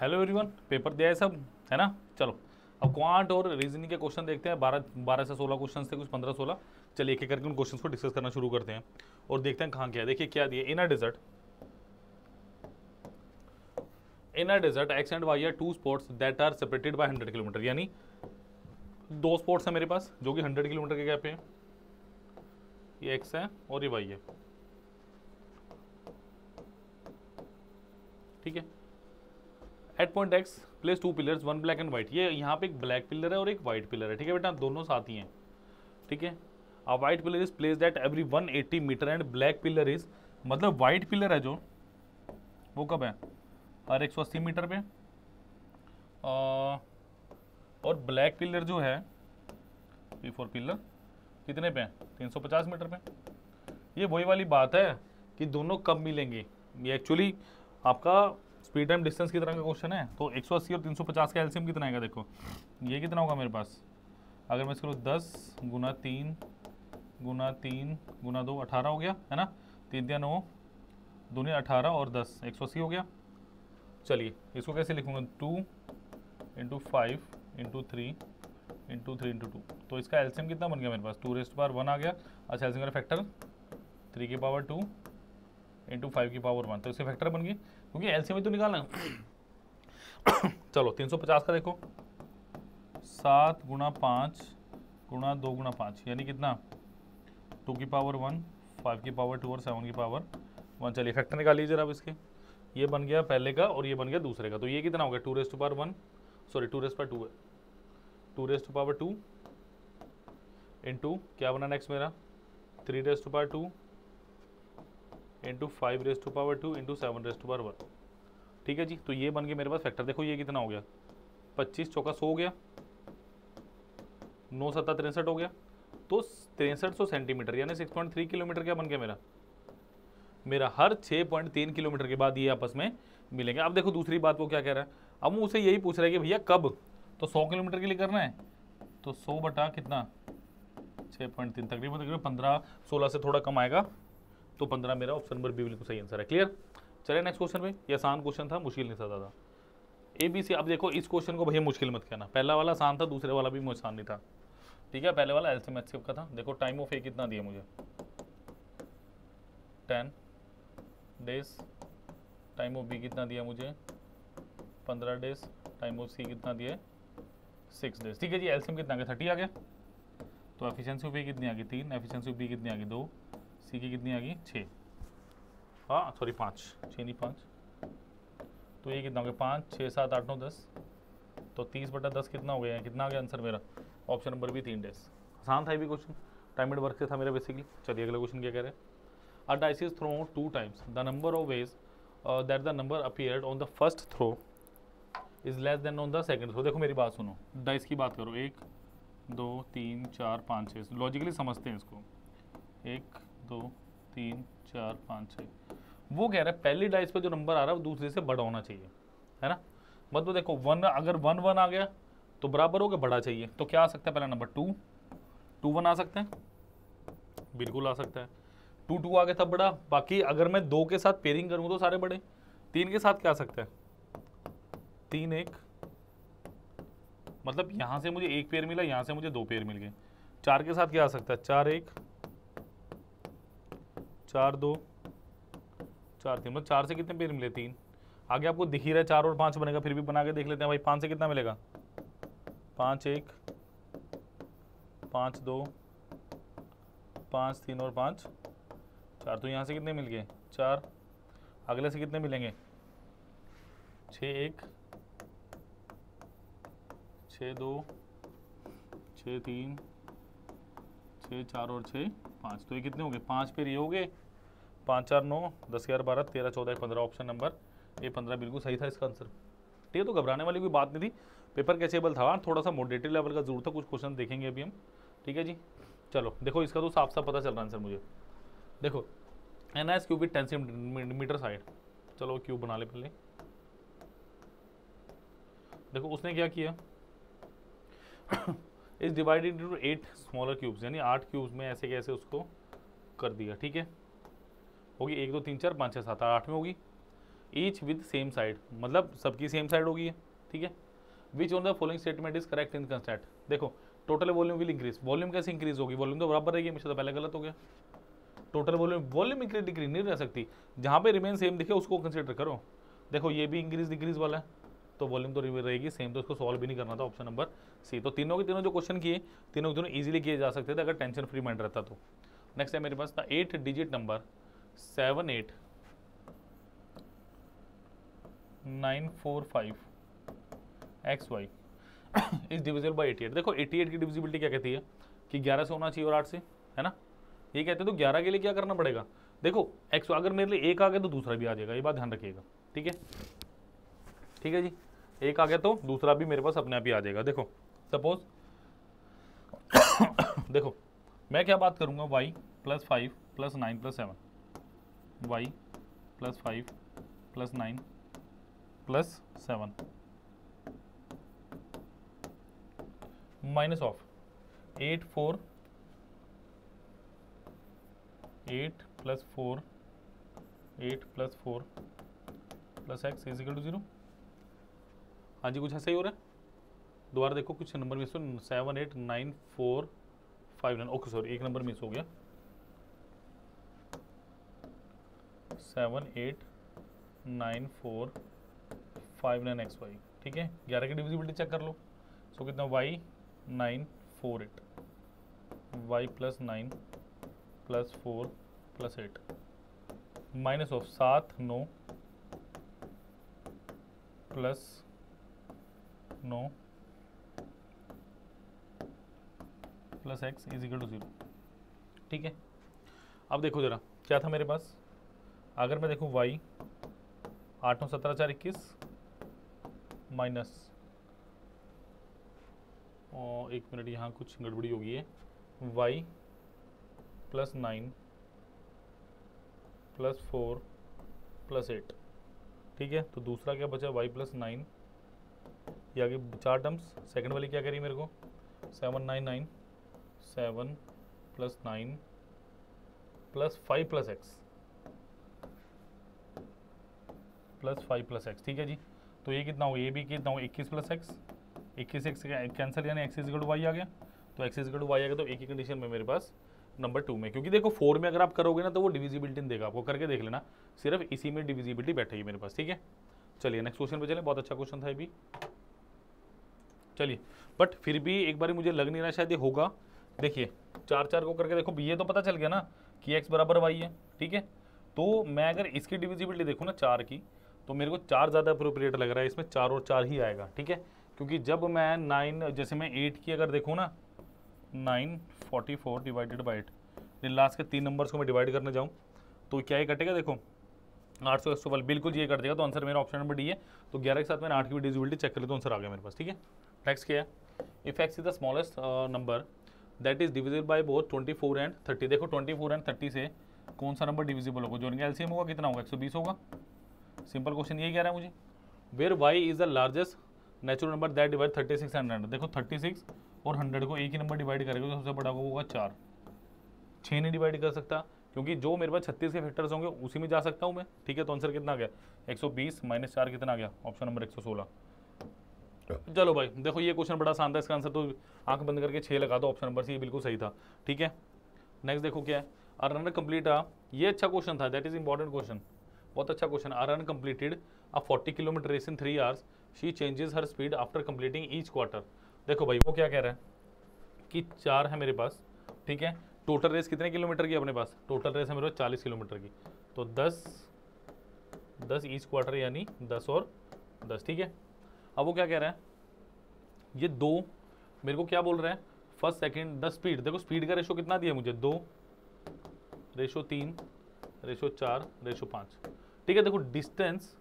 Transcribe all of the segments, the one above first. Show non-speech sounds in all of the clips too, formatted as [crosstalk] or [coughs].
Hello everyone paper दिया है सब, है ना? चलो, अब क्वांट और रीजनिंग के क्वेश्चन देखते हैं। बारह बारह से सोलह क्वेश्चन थे, कुछ पंद्रह, सोलह। चलिए एक एक करके उन क्वेश्चन को डिस्कस करना शुरू करते हैं और देखते हैं कहाँ क्या है। देखिए, क्या दिए in a desert in a desert X and Y are two spots that are separated by hundred kilometre यानी दो स्पॉट्स हैं मेरे पास, जो कि हंड्रेड किलोमीटर के गैप पे हैं। ये एक्स है और ये वाई है। ठीक है? At point X place two pillars one black and white ये यहाँ पे एक ब्लैक पिलर है और एक व्हाइट पिलर है, ठीक है बेटा? दोनों साथ ही हैं, ठीक है? A white pillar is place at every 180 metre and black pillar is मतलब व्हाइट पिलर है जो, वो कब है? हर एक सौ अस्सी मीटर पे। और ब्लैक पिलर जो है पी फोर पिलर कितने पे? है 350 मीटर पे। ये वही वाली बात है कि दोनों कब मिलेंगे। ये एक्चुअली आपका स्पीड टाइम डिस्टेंस की तरह का क्वेश्चन है तो 180 और 350 का एलसीएम कितना आएगा देखो। ये कितना होगा मेरे पास? अगर मैं इसको दस गुना तीन गुना तीन गुना दो, अठारह हो गया, है ना? तीन दिया नौ दुनिया अठारह और दस, एक सौ अस्सी हो गया। चलिए, इसको कैसे लिखूँगा? Two into five into three into three into two तो इसका एल्सियम कितना बन गया मेरे पास? टू रेस्ट बार वन आ गया। अच्छा एल्सियम का फैक्टर थ्री की पावर टू इंटू फाइव की पावर वन तो इसके फैक्टर बन गई क्योंकि एलसीएम तो निकालना [coughs] चलो, तीन सौ पचास का देखो। सात गुना पाँच गुना दो गुना पाँच, यानी कितना? टू की पावर वन, फाइव की पावर टू और सेवन की पावर वन। चलिए फैक्टर निकाल लीजिए अब इसके। ये बन गया पहले का और ये बन गया दूसरे का। तो ये कितना हो गया? Two raised two power one sorry two raised पर टू है two raised two power two into क्या बना नेक्स्ट मेरा? Three raised two power two into five raised two power two into seven raised two power one ठीक है जी? तो ये बन गया मेरे पास फैक्टर देखो ये कितना हो गया। पच्चीस चौका सौ हो गया। नौ सत्ता तिरसठ हो गया। तो तिरसठ सौ सेंटीमीटर, यानी सिक्स पॉइंट थ्री किलोमीटर क्या बन गया मेरा? मेरा हर छः पॉइंट तीन किलोमीटर के बाद ये आपस में मिलेंगे। अब देखो दूसरी बात वो क्या कह रहा है। अब वो उसे यही पूछ रहा है कि भैया कब? तो सौ किलोमीटर के लिए करना है। तो सौ बटा कितना? छः पॉइंट तीन, तकरीबन तकरीबन पंद्रह, सोलह से थोड़ा कम आएगा। तो पंद्रह मेरा ऑप्शन नंबर बी बिल्कुल सही आंसर है. क्लियर चले नेक्स्ट क्वेश्चन पे. ये आसान क्वेश्चन था, मुश्किल नहीं था ज़्यादा. ए बी सी अब देखो, इस क्वेश्चन को भैया मुश्किल मत कहना. पहला वाला आसान था, दूसरे वाला भी आसान नहीं था. ठीक है, पहले वाला एल सी का था. देखो टाइम ऑफ़ ए कितना दिया मुझे? Ten days time of B कितना दिया मुझे? पंद्रह डेज़ टाइम ऑफ़ सी कितना दिया सिक्स डेज़ ठीक है जी एल्सियम कितना आ गया? थर्टी आ गया. तो एफिशिएंसी ऑफ़ ए कितनी आ गई? तीन. एफिशिएंसी ऑफ़ बी कितनी आ गई? दो. सी की कितनी आ गई? छः हाँ सॉरी पाँच। छः नहीं, पाँच। तो ये कितना हो गया? पाँच छः सात, आठ, नौ, दस। तो तीस बटा दस कितना हो गया? कितना आ गया आंसर मेरा? ऑप्शन नंबर भी तीन डेज़ आसान था भी क्वेश्चन टाइम एंड वर्क से था मेरा बेसिकली चलिए अगला क्वेश्चन क्या कह रहे हैं? A dice is throw two times the number of ways that the number appeared on the first throw is less than on the second throw देखो मेरी बात सुनो। डाइस की बात करो। एक, दो, तीन, चार, पाँच छः लॉजिकली समझते हैं इसको। एक दो, तीन, चार, पाँच छः वो कह रहा है, पहली डाइस पे जो नंबर आ रहा है, वो दूसरे से बड़ा होना चाहिए, है ना? मतलब देखो वन अगर वन वन आ गया तो बराबर हो गया बड़ा चाहिए। तो क्या आ सकता है पहला नंबर टू टू वन आ सकते हैं? बिल्कुल आ सकता है। टू टू आ गया था बड़ा। बाकी अगर मैं दो के साथ पेयरिंग करूँ तो सारे बड़े। तीन के साथ क्या आ सकता है? तीन एक। मतलब यहाँ से मुझे एक पेयर मिला, यहाँ से मुझे दो पेयर मिल गए। चार के साथ क्या आ सकता है? चार एक। चार दो, चार तीन मतलब चार से कितने पेड़ मिले? तीन। आगे आपको दिख ही रहा है चार और पाँच बनेगा, फिर भी बना के देख लेते हैं भाई, पाँच से कितना मिलेगा? पाँच एक, पाँच दो, पाँच तीन और पाँच। चार तो यहाँ से कितने मिल गए? चार। अगले से कितने मिलेंगे? छ एक छ दो छ तीन छ चार और छ पाँच। तो ये कितने हो गए? पाँच पेड़ ये हो गए। पाँच चार नौ, दस ग्यारह बारह, तेरह चौदह पंद्रह ऑप्शन नंबर ये पंद्रह बिल्कुल सही था इसका आंसर ठीक है तो घबराने वाली कोई बात नहीं थी। पेपर कैचेबल था थोड़ा सा मोडेटिव लेवल का ज़रूर था, कुछ क्वेश्चन देखेंगे अभी हम। ठीक है जी? चलो, देखो, इसका तो साफ़ साफ़ पता चल रहा है आंसर मुझे। देखो N S cube ten centimetre side चलो क्यूब बना ले पहले। देखो, उसने क्या किया? Is divided into eight smaller cubes यानी आठ क्यूब्स में ऐसे कैसे उसको कर दिया, ठीक है? होगी एक दो तीन चार पाँच छः सात आठ आठ में होगी। ईच विद सेम साइड मतलब सबकी सेम साइड होगी है ठीक है? Which on the following statement is correct in constant देखो total volume will increase volume कैसे इंक्रीज होगी? वॉल्यूम तो बराबर रहेगी, हमेशा तो पहले गलत हो गया। Total volume volume increase decrease नहीं रह सकती। जहाँ पे रिमेन सेम दिखे उसको कंसिडर करो। देखो, ये भी इंक्रीज डिक्रीज वाला है तो वॉल्यूम तो रहेगी सेम तो उसको सॉल्व भी नहीं करना था ऑप्शन नंबर सी तो तीनों के तीनों जो क्वेश्चन किए, तीनों के तीनों इजीली किए जा सकते थे, अगर टेंशन फ्री माइंड रहता तो। नेक्स्ट है मेरे पास था eight digit number seven eight nine four five X Y is divisible by eighty eight. देखो, एटी एट की डिविजिबिलिटी क्या कहती है? कि ग्यारह से होना चाहिए और आठ से, है ना? ये कहते हैं तो ग्यारह के लिए क्या करना पड़ेगा? देखो, एक्स अगर मेरे लिए एक आ गया तो दूसरा भी आ जाएगा, ये बात ध्यान रखिएगा, ठीक है? ठीक है जी? एक आ गया तो दूसरा भी मेरे पास अपने आप ही आ जाएगा। देखो सपोज़ [coughs] देखो, मैं क्या बात करूँगा? Y plus five plus nine plus seven Y plus five plus nine plus seven minus of eight four eight plus four eight plus four plus X is equal to zero हाँ जी, कुछ ऐसा ही हो रहा है? दोबारा देखो, कुछ नंबर मिस हो seven eight nine four five nine okay sorry एक नंबर मिस हो गया। Seven eight nine four five nine X Y ठीक है? ग्यारह की डिविजिबिलिटी चेक कर लो। सो so, कितना? Y nine four eight. Y plus nine plus four plus eight minus of सात नौ plus no plus X is equal to zero ठीक है? अब देखो ज़रा क्या था मेरे पास? अगर मैं देखूँ वाई आठ नौ सत्रह चार इक्कीस माइनस और एक मिनट यहाँ कुछ गड़बड़ी हो गई है। Y plus nine plus four plus eight ठीक है? तो दूसरा क्या बचा वाई प्लस नाइन ये आगे चार टर्म्स सेकंड वाली क्या करी मेरे को? Seven nine nine seven plus nine plus five plus X plus five plus X, ठीक है जी? तो ये कितना हो ये भी कितना हो इक्कीस प्लस एक्स। इक्कीस एक्स कैंसिल यानी एक्स इजगल वाई आ गया। तो एक्स इजगल वाई आ गया तो एक ही कंडीशन में मेरे पास नंबर टू में। क्योंकि देखो फोर में अगर आप करोगे ना तो वो डिविजिबिलिटी देगा आपको। करके देख लेना, सिर्फ़ इसी में डिविजिबिलिटी बैठेगी मेरे पास, ठीक है? चलिए नेक्स्ट क्वेश्चन पे चले। बहुत अच्छा क्वेश्चन था ये भी। चलिए बट फिर भी एक बार मुझे लग नहीं रहा, शायद ये होगा। देखिए चार चार को करके देखो, ये तो पता चल गया ना कि एक्स बराबर वाई है, ठीक है? तो मैं अगर इसकी डिविजिबिलिटी देखूँ ना, चार की तो मेरे को चार ज़्यादा अप्रोप्रिएट लग रहा है, इसमें चार और चार ही आएगा, ठीक है? क्योंकि जब मैं नाइन जैसे मैं एट की अगर देखूँ ना nine forty four divided by eight last के तीन नंबर्स को मैं डिवाइड करने जाऊँ तो क्या ही कटेगा देखो? आठ सौ एक सौ बिल्कुल ये कर देगा तो आंसर मेरा ऑप्शन नंबर डी है। तो ग्यारह के साथ मैंने आठ की डिजिबिलिटी चेक कर लिया तो आंसर आ गया मेरे पास, ठीक है? नेक्स्ट क्या है? If X is the smallest number that is divisible by both 24 and 30 देखो 24 एंड 30 से कौन सा नंबर डिविजिबल होगा? जो इनका एलसीएम होगा, कितना होगा? 120 होगा। सिंपल क्वेश्चन यही कह रहा है मुझे। Where Y is the largest natural number that divide thirty six hundred देखो थर्टी सिक्स और हंड्रेड को एक ही नंबर डिवाइड करेगा तो सबसे बड़ा होगा चार। छः नहीं डिवाइड कर सकता, क्योंकि जो मेरे पास छत्तीस के फैक्टर्स होंगे, उसी में जा सकता हूँ मैं। ठीक है तो आंसर कितना आ गया? एक सौ बीस माइनस चार कितना आ गया? ऑप्शन नंबर एक सौ सोलह। चलो भाई, देखो ये क्वेश्चन बड़ा आसान था, इसका आंसर तो आँख बंद करके छः लगा दो ऑप्शन नंबर सी बिल्कुल सही था। ठीक है? नेक्स्ट देखो क्या है? रन कंप्लीट आ ये अच्छा क्वेश्चन था दैट इज़ इंपॉर्टेंट क्वेश्चन बहुत अच्छा question R run completed a forty kilometre race in three hours she changes her speed after completing each quarter देखो भाई, वो क्या कह रहा है? कि चार है मेरे पास, ठीक है? टोटल रेस कितने किलोमीटर की अपने पास? टोटल रेस है मेरे पास चालीस किलोमीटर की। तो दस दस ईच क्वार्टर यानी दस और दस, ठीक है? अब वो क्या कह रहा है? ये दो, मेरे को क्या बोल रहा है? फ़र्स्ट सेकेंड द स्पीड देखो स्पीड का रेशो कितना दिया मुझे? दो रेशो तीन रेशो चार रेशो पाँच। ठीक है, देखो distance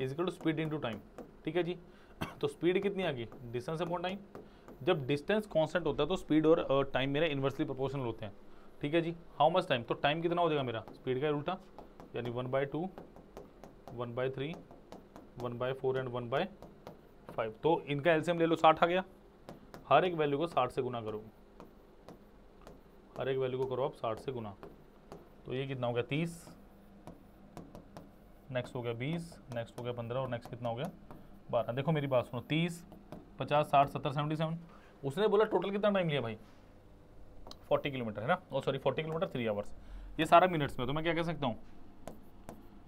is equal to speed into time ठीक है जी? [clears throat] तो स्पीड कितनी आ गई? डिस्टेंस अपॉन टाइम जब डिस्टेंस कांस्टेंट होता है तो स्पीड और टाइम मेरे इन्वर्सली प्रोपोर्शनल होते हैं. ठीक है जी? हाउ मच टाइम तो टाइम कितना हो जाएगा मेरा? स्पीड का उल्टा, यानी one by two one by three one by four and one by five तो इनका एल्सियम ले लो, साठ आ गया. हर एक वैल्यू को साठ से गुना करो. हर एक वैल्यू को करो आप साठ से गुना तो ये कितना हो गया? तीस. नेक्स्ट हो गया बीस नेक्स्ट हो गया पंद्रह और नेक्स्ट कितना हो गया? बारह। देखो मेरी बात सुनो, तीस, पचास, साठ, सत्तर सेवेंटी सेवन उसने बोला टोटल कितना टाइम लिया भाई? फोर्टी किलोमीटर है ना? और sorry forty kilometre three hours ये सारा मिनट्स में तो मैं क्या कह सकता हूँ?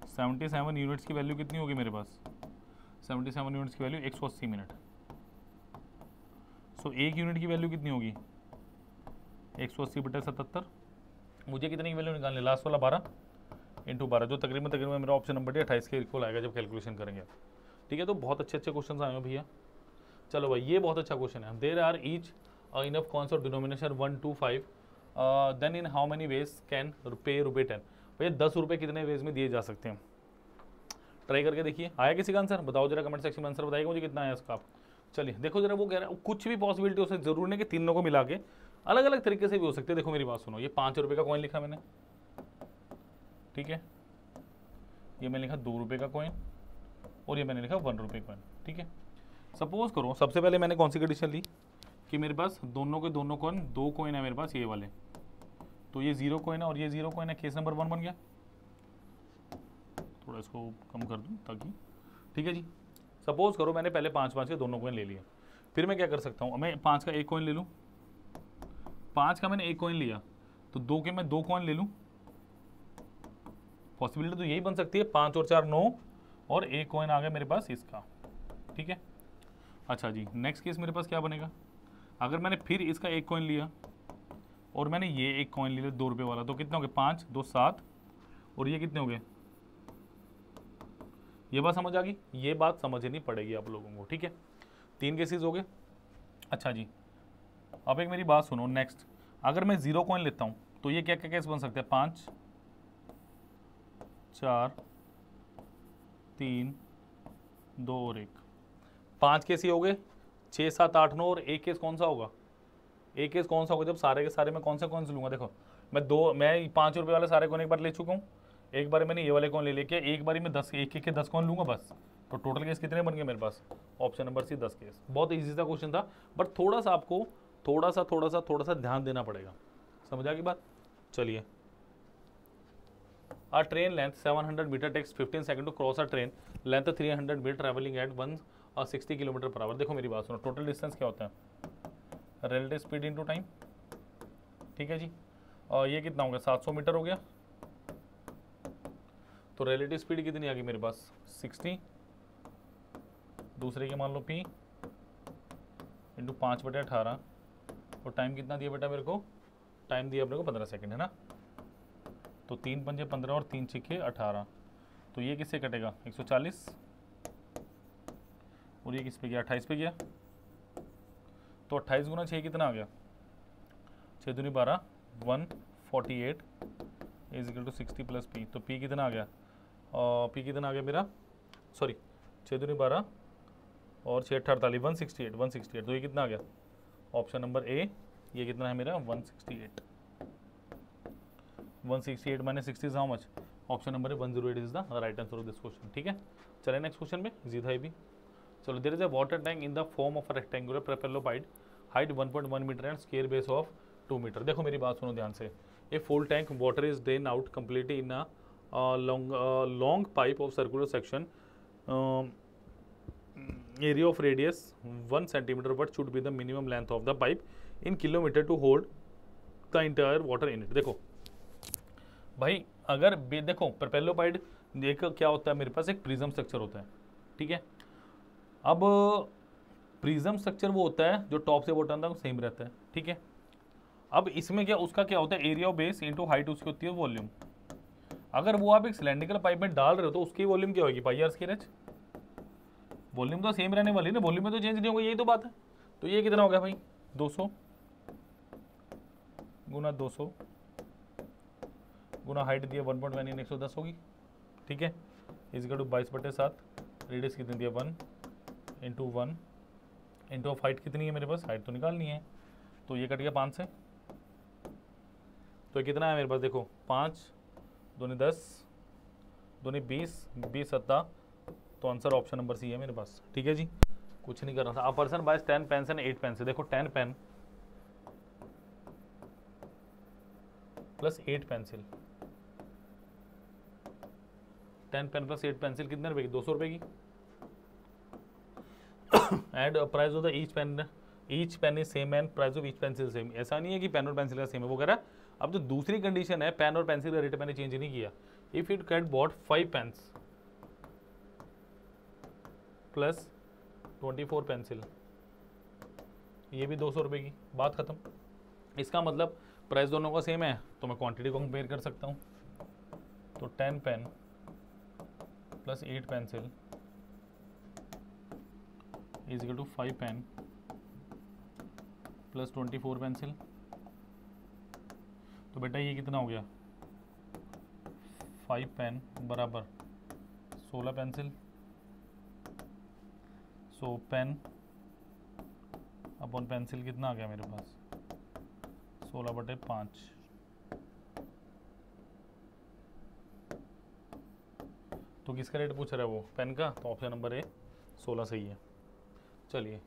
सेवेंटी सेवन यूनिट्स की वैल्यू कितनी होगी मेरे पास? सेवेंटी सेवन यूनिट्स की वैल्यू एक सौ अस्सी मिनट सो एक यूनिट की वैल्यू कितनी होगी? एक सौ अस्सी बटे सतहत्तर। मुझे कितने की वैल्यू निकालनी लास्ट वाला बारह। इंटू बारह। जो तकरीबन तकरीबन मेरा ऑप्शन नंबर डी अट्ठाईस के इक्वल आएगा जब कैलकुलेशन करेंगे ठीक है तो बहुत अच्छे अच्छे क्वेश्चन आए हैं भैया। चलो भाई, ये बहुत अच्छा क्वेश्चन है। There are each enough coins of denomination one two five then in how many ways can pay रुपये टेन भैया, दस रुपये कितने वेज में दिए जा सकते हैं? ट्राई करके देखिए। आया किसी का आंसर बताओ जरा कमेंट सेक्शन में आंसर बताइएगा मुझे कितना आया इसका चलिए, देखो जरा वो कह रहा है, कुछ भी पॉसिबिलिटी हो सकती ज़रूर नहीं कि तीनों को मिला के अलग अलग तरीके से भी हो सकते हैं। देखो मेरी बात सुनो, ये पाँच रुपये का कॉइन लिखा मैंने। ठीक है? ये मैंने लिखा दो रुपये का कॉइन और ये मैंने लिखा वन रुपये कॉइन ठीक है? सपोज़ करो, सबसे पहले मैंने कौन सी कंडीशन ली? कि मेरे पास दोनों के दोनों कॉइन दो कॉइन है मेरे पास, ये वाले। तो ये ज़ीरो कॉइन है और ये ज़ीरो कॉइन है केस नंबर वन बन गया। थोड़ा इसको कम कर दूँ ताकि ठीक है जी? सपोज़ करो मैंने पहले पाँच पाँच के दोनों कॉइन ले लिए। फिर मैं क्या कर सकता हूँ? मैं पाँच का एक कॉइन ले लूँ। पाँच का मैंने एक कॉइन लिया। तो दो के मैं दो कॉइन ले लूँ। पॉसिबिलिटी तो यही बन सकती है, पाँच और चार नौ, और एक कॉइन आ गया मेरे पास इसका। ठीक है? अच्छा जी नेक्स्ट केस मेरे पास क्या बनेगा? अगर मैंने फिर इसका एक कॉइन लिया, और मैंने ये एक कॉइन लिया, दो रुपये वाला तो कितने हो गए पाँच, दो, सात, और ये कितने हो गए ये बात समझ आ गई? ये बात समझनी पड़ेगी आप लोगों को, ठीक है? तीन केसेस हो गए। अच्छा जी, अब एक मेरी बात सुनो नेक्स्ट अगर मैं ज़ीरो कॉइन लेता हूँ तो ये क्या क्या केस बन सकते हैं? पाँच चार, तीन, दो और एक। पाँच केस ही हो गए? छः सात, आठ, नौ और एक केस कौन सा होगा? एक केस कौन सा होगा? जब सारे के सारे मैं कौन से कौन से लूँगा? देखो, मैं दो, मैं पाँच रुपये वाले सारे कौन एक बार ले चुका हूँ। एक बार मैंने ये वाले कौन ले लिया एक बार मैं दस, एक एक के दस कौन लूँगा बस। तो टोटल केस कितने बन गए मेरे पास? ऑप्शन नंबर सी दस केस बहुत ईजी सा क्वेश्चन था बट थोड़ा सा आपको थोड़ा सा थोड़ा सा थोड़ा सा ध्यान देना पड़ेगा। समझ आ बात? चलिए। A train length 700 meter takes 15 second to cross a train. Length 300 meter traveling at 160 kilometre per hour देखो मेरी बात सुनो। टोटल डिस्टेंस क्या होता है? रिलेटिव स्पीड इनटू टाइम ठीक है जी? और ये कितना हो गया? 700 मीटर हो गया। तो रिलेटिव स्पीड कितनी आ गई मेरे पास? 60 दूसरे के मान लो पी इंटू पाँच बटे अठारह। और टाइम कितना दिया बेटा मेरे को? टाइम दिया अपने को पंद्रह सेकेंड है ना? तो तीन पंजे पंद्रह और तीन छिके अठारह। तो ये किससे कटेगा? एक सौ चालीस। और ये किस पे गया? अट्ठाईस पे गया। तो अट्ठाईस गुना छः कितना आ गया? छः दूनी बारह, one forty eight is equal to sixty plus P. तो पी कितना आ गया? और पी कितना आ गया मेरा? सॉरी छः दूनी बारह और छः अट्ठा अड़तालीस one sixty eight, one sixty eight. तो ये कितना आ गया? ऑप्शन नंबर ए, ये कितना है मेरा? One sixty eight. One sixty eight minus sixty how much option number one zero eight is the right answer of this question ठीक है? चले नेक्स्ट क्वेश्चन में जीधा है भी चलो there is a water tank in the form of rectangular parallelepiped height 1.1 metre and square base of 2 metre देखो मेरी बात सुनो ध्यान से। A full tank water is drain out completely in a long pipe of circular section area of radius 1 centimeter what should be the minimum length of the pipe in kilometer to hold the entire water in it. देखो भाई, अगर देखो परपेलोपाइड देख क्या होता है, मेरे पास एक प्रिज्म स्ट्रक्चर होता है, ठीक है? अब प्रिज्म स्ट्रक्चर वो होता है, जो टॉप से बॉटम तक सेम रहता है, ठीक है? अब इसमें क्या, उसका क्या होता है area of base into height उसकी होती है वॉल्यूम अगर वो आप एक सिलेंड्रिकल पाइप में डाल रहे हो तो उसकी वॉल्यूम क्या होगी pi R square H volume तो सेम रहने वाली ना वॉल्यूम में तो चेंज नहीं होगा, यही तो बात है। तो ये कितना हो गया भाई? 200 गुना 200 गुना हाइट दिया वन पॉइंट वन इन एक सौ दस होगी। ठीक है? इजिकल टू बाईस बटे सात रेडियस कितनी दिया? One into one into of height कितनी है मेरे पास? हाइट तो निकालनी है। तो ये कट गया पाँच से। तो कितना है मेरे पास? देखो, पाँच, दोनों दस, दोनों बीस बीस सत्ता। तो आंसर ऑप्शन नंबर सी है मेरे पास। ठीक है जी? कुछ नहीं कर रहा था। A person buys ten pen and eight pen से देखो ten pen plus eight pencil ten pen plus eight pencil कितने रुपए की? दो सौ रुपये की। And price of the each pen each pen is same and price of each pencil same ऐसा नहीं है कि पेन और पेंसिल का सेम है, वो कह रहा है, अब जो दूसरी कंडीशन है पेन और पेंसिल का रेट मैंने चेंज नहीं किया। If it cat bought five pens plus twenty four pencil ये भी दो सौ रुपये की। बात ख़त्म। इसका मतलब प्राइस दोनों का सेम है तो मैं क्वांटिटी को कंपेयर कर सकता हूँ। तो ten pen plus eight pencil equal to five pen plus twenty four pencil तो बेटा ये कितना हो गया? फाइव पेन बराबर सोलह pencil so pen upon pencil कितना आ गया मेरे पास? सोलह बटे पाँच. तो किसका रेट पूछ रहा है वो? पेन का? तो ऑप्शन नंबर ए सोलह सही है। चलिए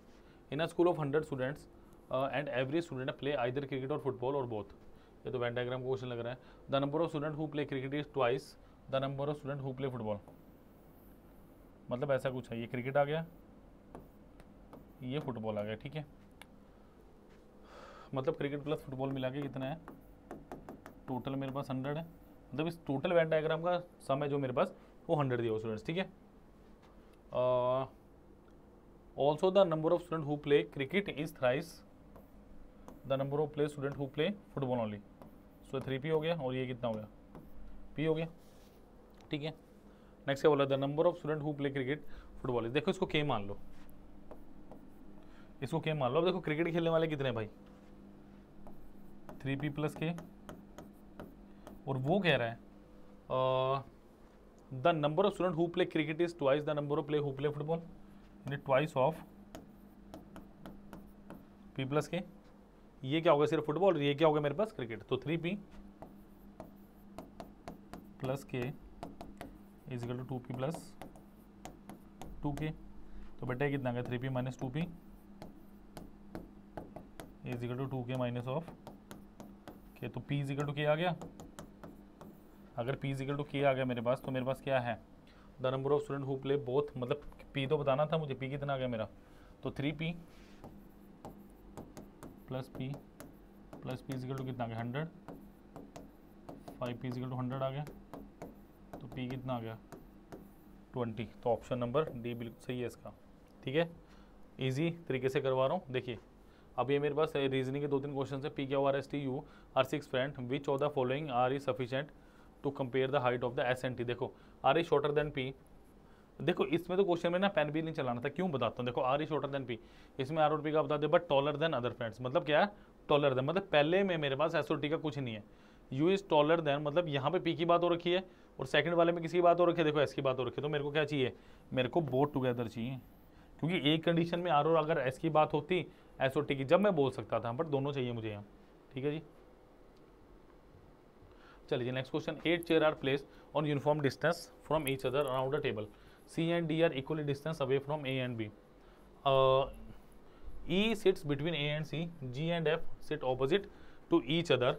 in a school of hundred students and every student play either cricket और फुटबॉल और बोथ ये तो वैन डायग्राम का क्वेश्चन लग रहा है। The number of student who play cricket is twice the number of student who play football मतलब ऐसा कुछ है। ये क्रिकेट आ गया, ये फुटबॉल आ गया, ठीक है? मतलब क्रिकेट प्लस फुटबॉल मिला के कितना है? टोटल मेरे पास हंड्रेड है। मतलब इस टोटल वैन डायग्राम का सम है जो मेरे पास वो हंड्रेड दिया स्टूडेंट्स ठीक है? Also the number of student who play cricket is thrice the number of play student who play football only so three P हो गया और ये कितना हो गया? पी हो गया, ठीक है? नेक्स्ट क्या बोला? The number of student who play cricket football is देखो इसको के मान लो। इसको के मान लो। अब देखो क्रिकेट खेलने वाले कितने भाई? थ्री पी प्लस के और वो कह रहा है the number of student who play cricket is twice the number of play who play football यानी twice of P plus K. ये क्या होगा सिर्फ़ फुटबॉल ये क्या होगा मेरे पास क्रिकेट? तो three P plus K is equal to two P plus two K तो बेटा कितना गया? Three P minus two P is equal to two K minus of K तो पी इज़ इक्वल टू के आ गया। अगर पी इजिकल टू के आ गया मेरे पास तो मेरे पास क्या है? The number of student who play both मतलब पी तो बताना था मुझे पी कितना आ गया मेरा? तो three P plus P plus P equal to कितना आ गया? Hundred five P equal to hundred आ गया। तो पी कितना आ गया? ट्वेंटी तो ऑप्शन नंबर डी बिल्कुल सही है इसका। ठीक है? इजी तरीके से करवा रहा हूँ। देखिए, अब ये मेरे पास रीजनिंग के दो तीन क्वेश्चन है। P Q R S T U are six friend which of the following are E sufficient to compare the height of the S N T देखो R E shorter than P देखो, इसमें तो question में ना pen भी नहीं चलाना था, क्यों बताता हूँ? देखो R E shorter than P इसमें आर और पी का बता दे but taller than other friends मतलब क्या है? टॉलर देन मतलब पहले में मेरे पास एस और टी का कुछ नहीं है. यू इज़ टॉलर देन मतलब यहाँ पे पी की बात हो रखी है, और सेकंड वाले में किसी की बात हो रखी है? देखो एस की बात हो रखी है तो मेरे को क्या चाहिए? मेरे को बोथ टुगेदर चाहिए. क्योंकि एक कंडीशन में आर और अगर एस की बात होती एस और टी की, जब मैं बोल सकता था बट दोनों चाहिए मुझे यहाँ. ठीक है जी? चलिए next question eight chair are place on uniform distance from each other around a table C and D are equally distance away from A and B sits between A and C. G and F sit opposite to each other.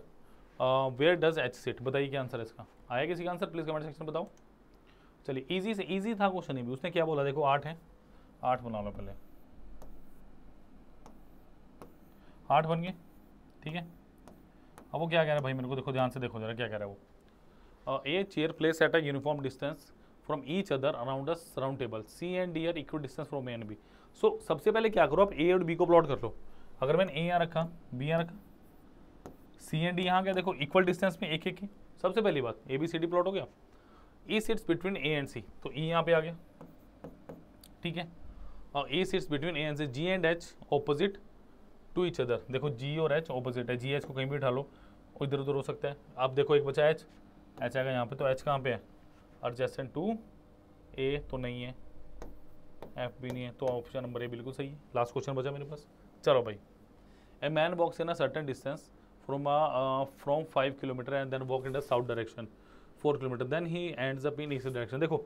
Uh, where does H sit? बताइए क्या answer है इसका? आया किसी का answer please comment section में बताओ। चलिए इजी से इजी था क्वेश्चन ही भी। उसने क्या बोला? देखो आठ है। आठ बना लो पहले। आठ बन गए? ठीक है? अब वो क्या कह रहा है भाई? मेरे को देखो, ध्यान से देखो जरा क्या कह रहा है वो। A chair place at a uniform distance from each other around surround table C and D are equal distance from A and B so सबसे पहले क्या करो? आप ए और बी को प्लॉट कर लो। अगर मैंने ए यहाँ रखा बी यहाँ रखा सी एंड डी यहाँ क्या देखो इक्वल डिस्टेंस में एक एक ही। सबसे पहली बात A B C D plot हो गया? E sits between A and C तो ई e यहाँ पे आ गया। ठीक है? और A sits between A and C G and H opposite to each other देखो जी और एच ऑपोजिट है। जी एच को कहीं भी उठा लो इधर उधर हो सकता है। आप देखो एक बचा एच एच आएगा यहाँ पे तो एच कहाँ पे है? एडजेसेंट टू ए तो नहीं है। एफ़ भी नहीं है तो ऑप्शन नंबर ए बिल्कुल सही है। लास्ट क्वेश्चन बचा मेरे पास। चलो भाई। A man walks in a certain distance from from five kilometre and then walk in the south direction four kilometre then he ends up in east direction देखो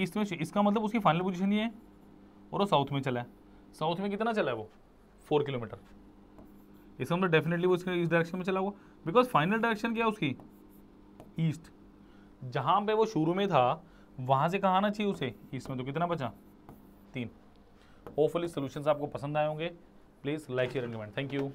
east में, इसका मतलब उसकी फाइनल पोजीशन ये है और वो साउथ में चला है। साउथ में कितना चला है वो? Four kilometre. इसका मतलब डेफिनेटली वो इसके इस डायरेक्शन में चला हुआ। बिकॉज़ फाइनल डायरेक्शन क्या उसकी? ईस्ट जहाँ पे वो शुरू में था, वहाँ से कहा आना चाहिए उसे? इसमें तो कितना बचा? तीन। होपफुली सोल्यूशन आपको पसंद आए होंगे। Please like share and thank you